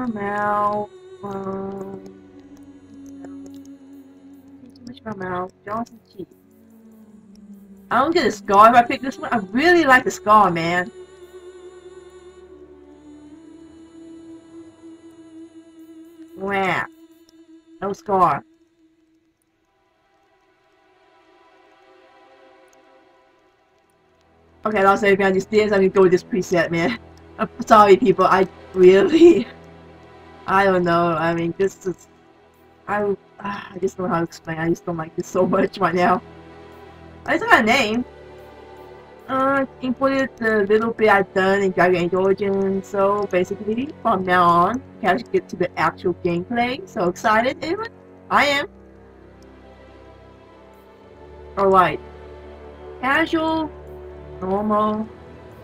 Much about Mal. Johnson. I don't get a scar if I pick this one. I really like the scar, man. Wow. No scar. Okay, I'll say man, just dance, I'm gonna go with this preset, man. I'm sorry, people, I really... I don't know, I mean, this is... I, I just don't know how to explain, I just don't like this so much right now. I just got a name. Uh, included the little bit I've done in Dragon Age Origins, so basically, from now on, can I get to the actual gameplay. So excited, even I am. Alright. Casual, normal,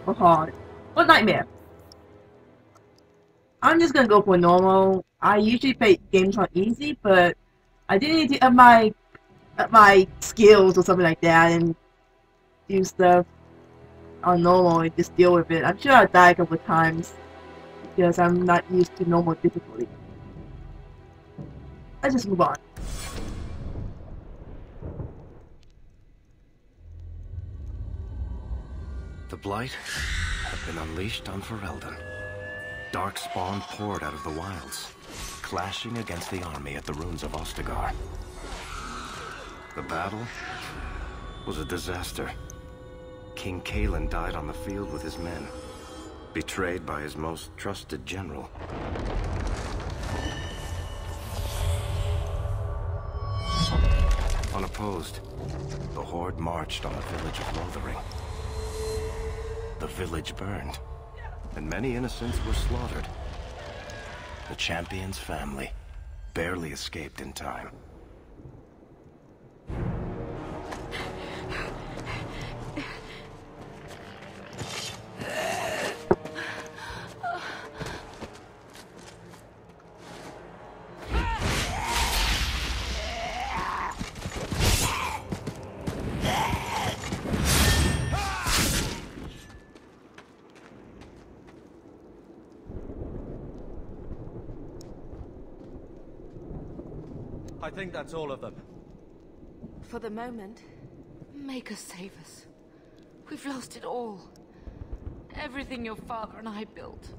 or hard. Or nightmare. I'm just gonna go for normal. I usually play games on easy, but I didn't need to up my up my skills or something like that and do stuff on normal and just deal with it. I'm sure I'll die a couple times because I'm not used to normal difficulty. Let's just move on. The Blight have been unleashed on Ferelden. Darkspawn poured out of the wilds, clashing against the army at the ruins of Ostagar. The battle was a disaster. King Cailan died on the field with his men, betrayed by his most trusted general. Unopposed, the Horde marched on the village of Lothering. The village burned, and many innocents were slaughtered. The champion's family barely escaped in time. I think that's all of them. For the moment, make us save us. We've lost it all. Everything your father and I built.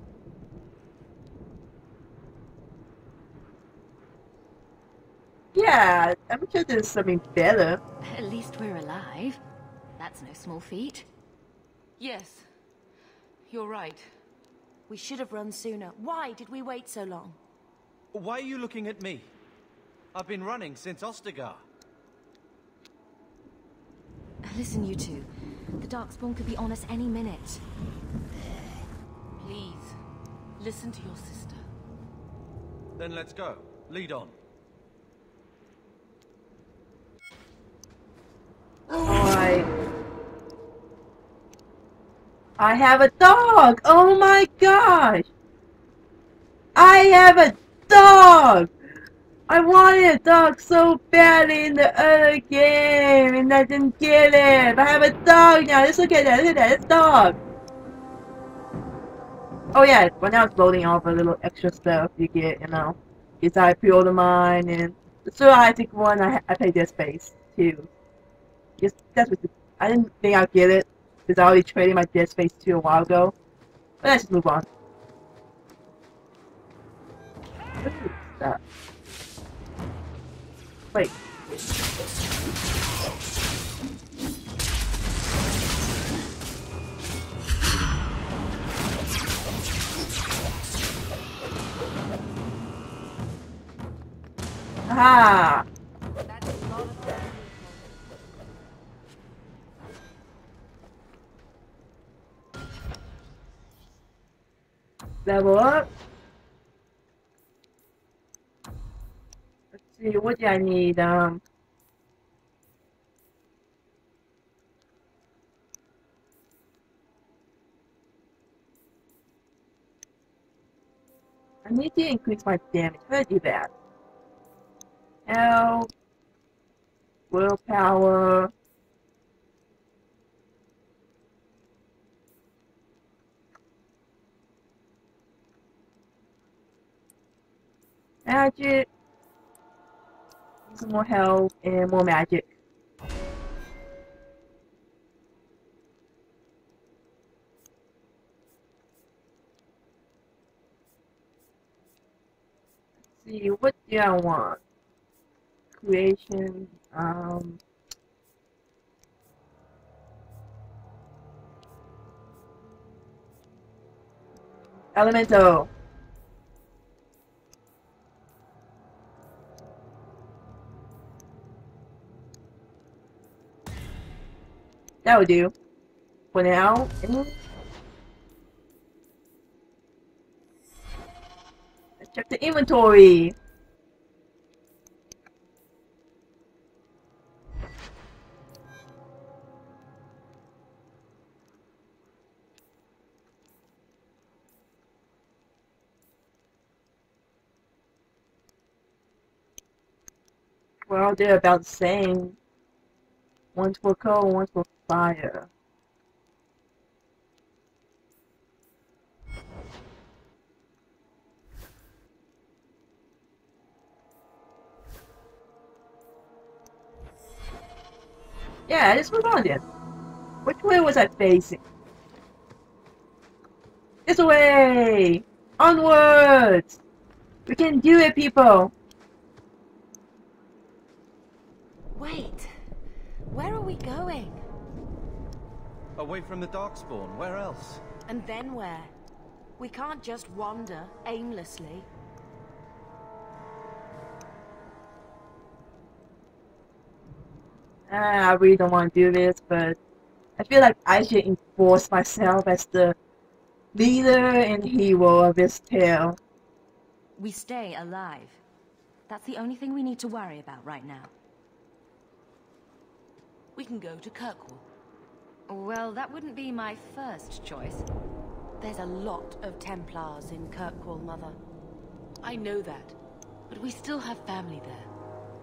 Yeah, I'm sure there's something better. At least we're alive. That's no small feat. Yes. You're right. We should have run sooner. Why did we wait so long? Why are you looking at me? I've been running since Ostagar. Listen, you two. The Darkspawn could be on us any minute. Please, listen to your sister. Then let's go. Lead on. Alright. I have a dog! Oh my gosh! I have a dog! I wanted a dog so badly in the other game and I didn't get it. But I have a dog now. Let's look at that. Look at that. It's dog. Oh yeah, but now it's loading off a little extra stuff you get, you know. It's I pre-order mine and so I think one I, I pay this space too. Just that's what the, I didn't think I'd get it because I already traded my Dead Space 2 a while ago. But let's just move on. Stop. Wait. Ah! Level up. See, what do I need? Um, I need to increase my damage. How do I do that? Health, willpower. Magic. More health and more magic. Let's see, what do I want? Creation, um... Elemental. That would do. For now. Eh? Let's check the inventory. Well, they're about the same. One's for coal, one's for fire. Yeah, let's move on then. Which way was I facing? This way! Onwards! We can do it, people! Away from the Darkspawn, where else? And then where? We can't just wander aimlessly. Ah, I really don't want to do this, but I feel like I should enforce myself as the leader and hero of this tale. We stay alive. That's the only thing we need to worry about right now. We can go to Kirkwall. Well, that wouldn't be my first choice. There's a lot of Templars in Kirkwall, Mother. I know that, but we still have family there,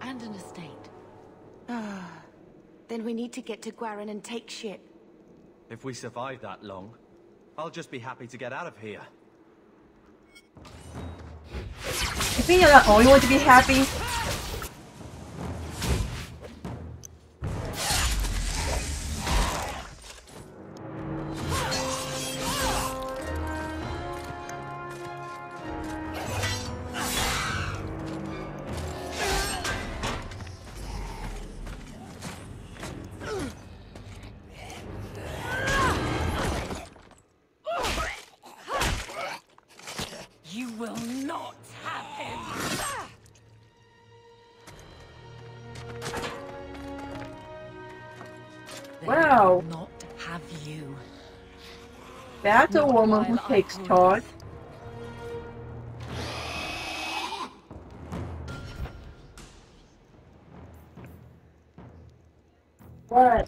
and an estate. Ah, then we need to get to Gwaren and take ship. If we survive that long, I'll just be happy to get out of here. You think you're the only one to be happy? Wow. not have you. That's a woman who takes charge. What?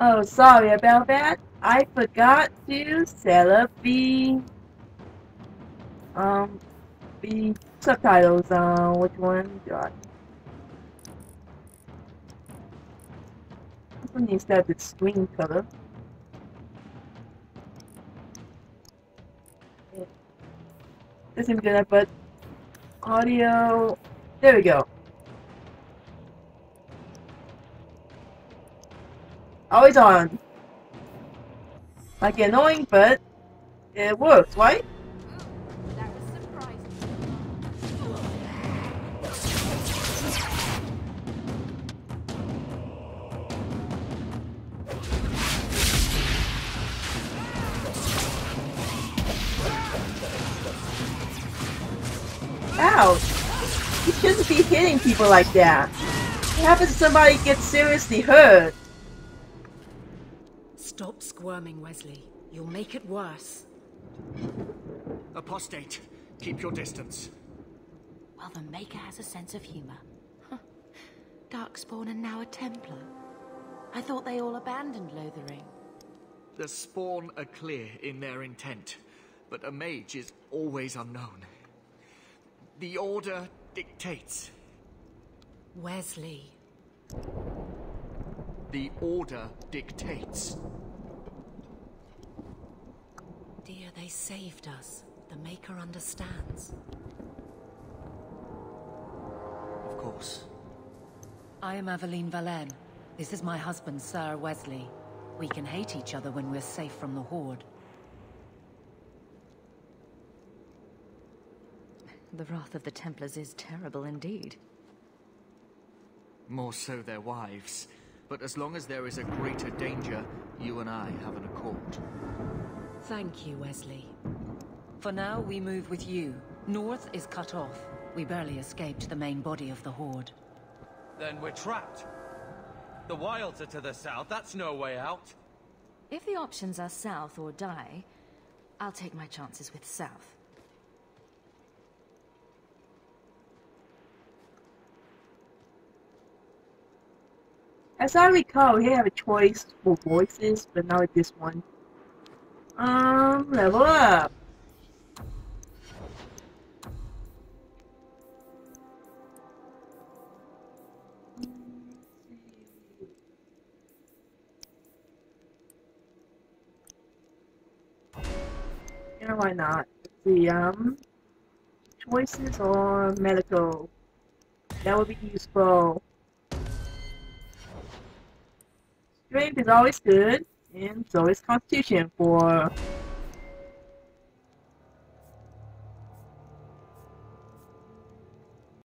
Oh, sorry about that. I forgot to set up the um the subtitles. Uh, which one? God. This one needs to have the screen color. This is gonna put audio. There we go. Always on. Like annoying, but it works, right? Ouch! You shouldn't be hitting people like that. What happens if somebody gets seriously hurt? Stop squirming, Wesley. You'll make it worse. Apostate, keep your distance. Well, the Maker has a sense of humor. Huh. Darkspawn and now a Templar. I thought they all abandoned Lothering. The Spawn are clear in their intent, but a mage is always unknown. The Order dictates. Wesley. The Order dictates. Dear, they saved us. The Maker understands. Of course. I am Aveline Vallen. This is my husband, Ser Wesley. We can hate each other when we're safe from the Horde. The wrath of the Templars is terrible indeed. More so their wives. But as long as there is a greater danger, you and I have an accord. Thank you, Wesley. For now, we move with you. North is cut off. We barely escaped the main body of the Horde. Then we're trapped. The wilds are to the south. That's no way out. If the options are south or die, I'll take my chances with south. As I recall, we have a choice for voices, but not with this one. Um, level up. Yeah, why not? Let's um, choices or medical. That would be useful. Strength is always good, and so is Constitution for